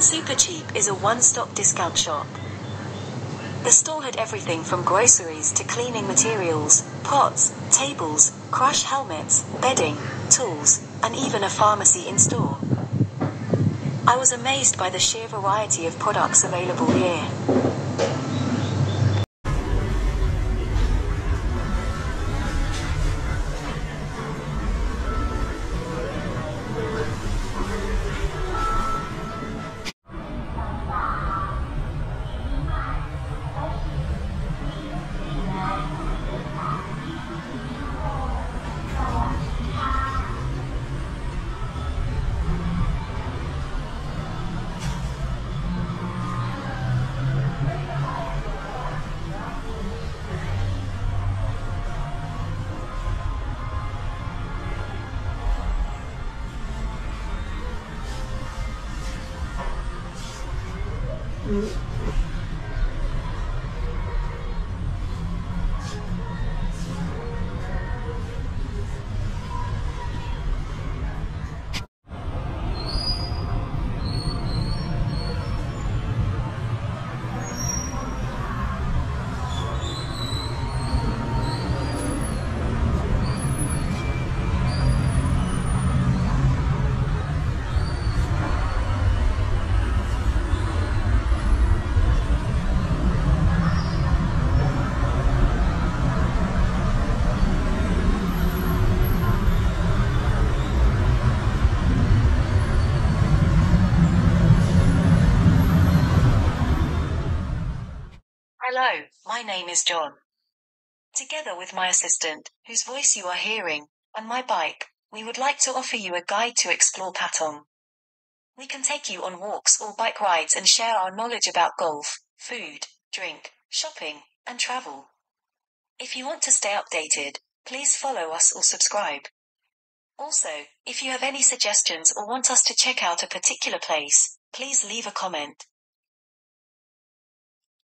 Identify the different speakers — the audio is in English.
Speaker 1: Super Cheap is a one-stop discount shop. The store had everything from groceries to cleaning materials, pots, tables, crash helmets, bedding, tools, and even a pharmacy in store. I was amazed by the sheer variety of products available here. Mm. Hello, my name is John. Together with my assistant, whose voice you are hearing, and my bike, we would like to offer you a guide to explore Patong. We can take you on walks or bike rides and share our knowledge about golf, food, drink, shopping, and travel. If you want to stay updated, please follow us or subscribe. Also, if you have any suggestions or want us to check out a particular place, please leave a comment.